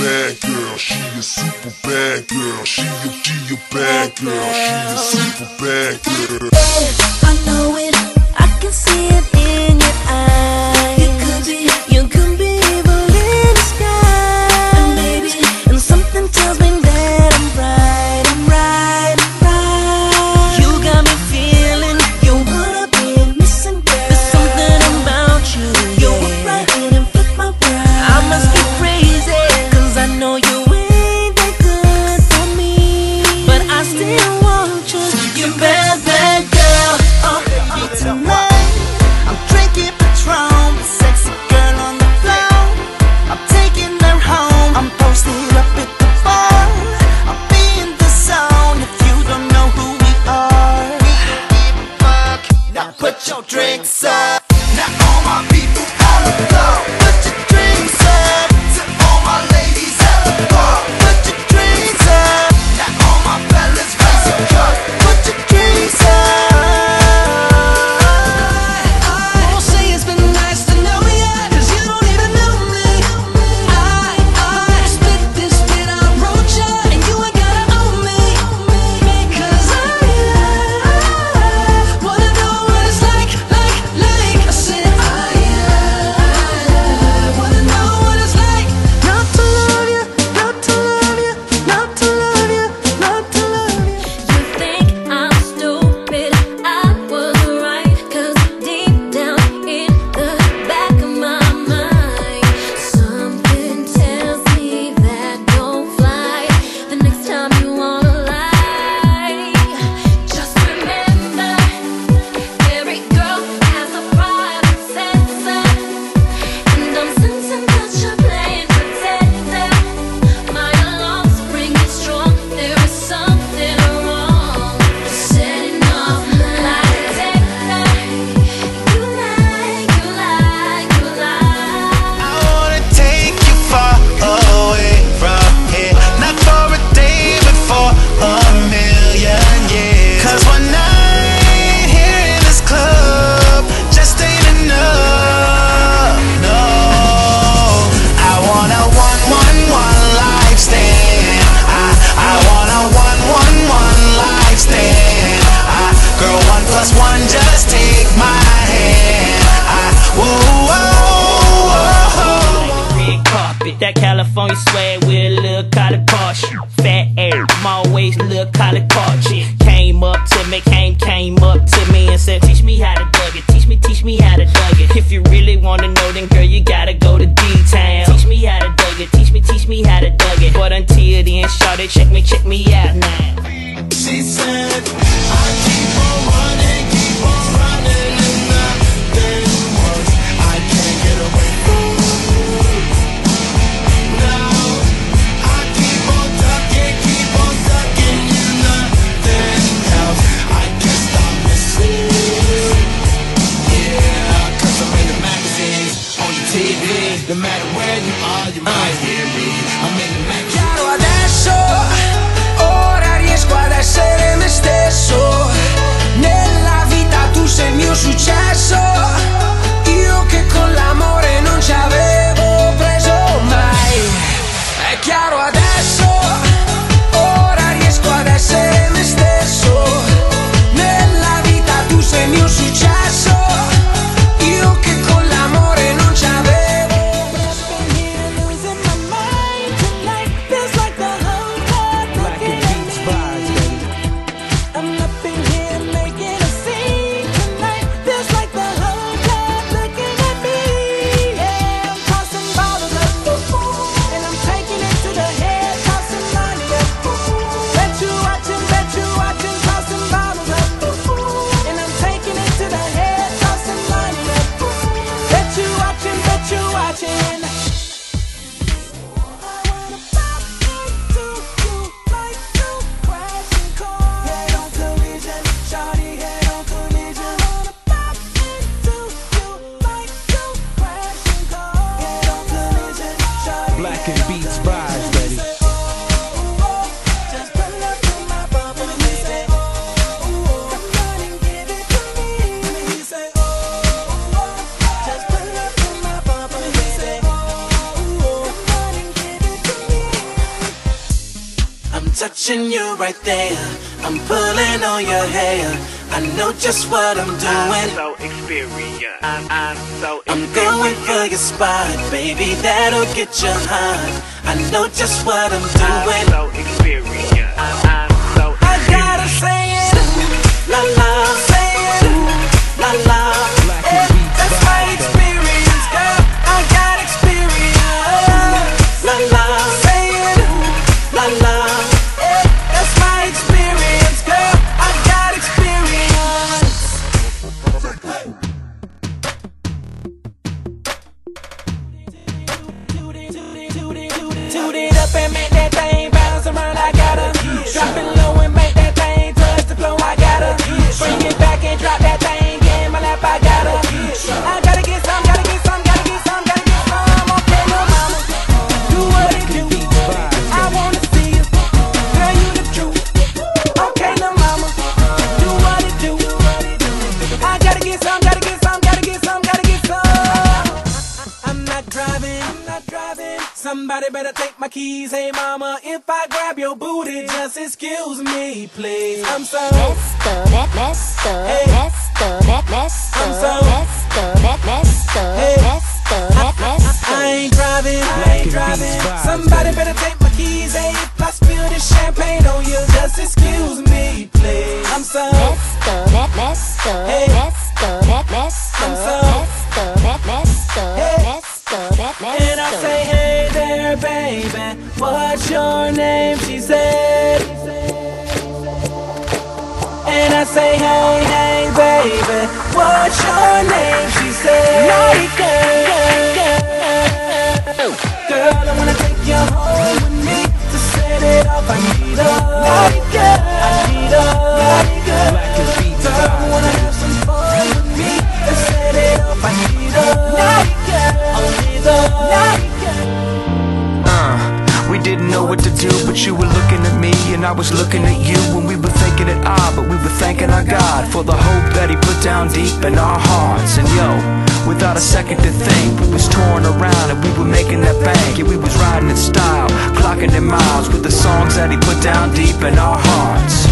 bad girl, she a super bad girl, she a, she a bad girl, she a super bad girl. Hey, I know it, I can see it. Just take my hand. I, red carpet, that California swag with a little collar caution. Fat air, I'm always little collar caution. Came up to me, came, came up to me and said, Teach me how to Dougie, teach me, teach me how to Dougie. If you really wanna know, then girl, you gotta go to D-Town. Teach me how to Dougie, teach me, teach me how to Dougie. But until then, Shawty, check me, check me out now. She said, demise. Touching you right there. I'm pulling on your hair. I know just what I'm doing. so experienced. I'm, I'm so I'm going for your spot, baby. That'll get you hot. I know just what I'm doing. so experienced. I'm, I'm so I gotta say it, la la, drop it low and make that thing touch the floor. I gotta bring it driving. Somebody better take my keys. Hey mama, if I grab your booty, just excuse me, please. I'm so Messed up, messed up, Hey. messed up, that messed I'm up, so- messed up, messed up, Hey. messed up, that messed I up. ain't driving, I ain't driving. Somebody better take my keys. Hey, if I spill this champagne on you, just excuse me, please. I'm so Messed up, messed up, Hey. messed up, baby, what's your name? She said. And I say, hey, hey, baby, what's your name? She said, down deep in our hearts. And yo, without a second to think We was touring around and we were making that bank. Yeah, we was riding in style, clocking in miles With the songs that he put down deep in our hearts.